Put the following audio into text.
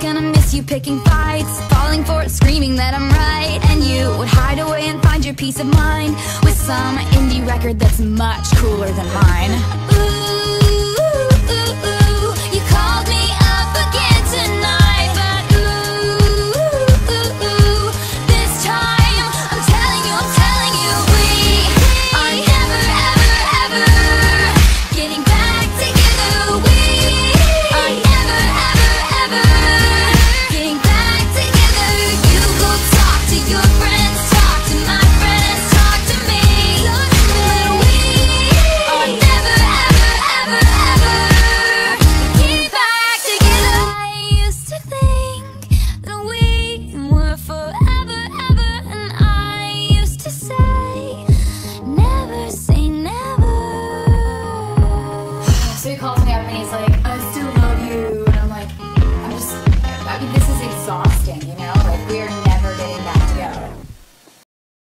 gonna miss you picking fights Falling for it, screaming that I'm right. And you would hide away and find your peace of mind With some indie record that's much cooler than mine So he calls me up and he's like, I still love you. And I'm like, I'm just, I mean, this is exhausting, you know? Like, we're